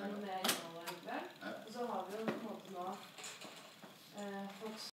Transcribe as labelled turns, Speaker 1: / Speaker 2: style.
Speaker 1: med noe mer innhold. Og så har vi jo på en måte nå eh, fått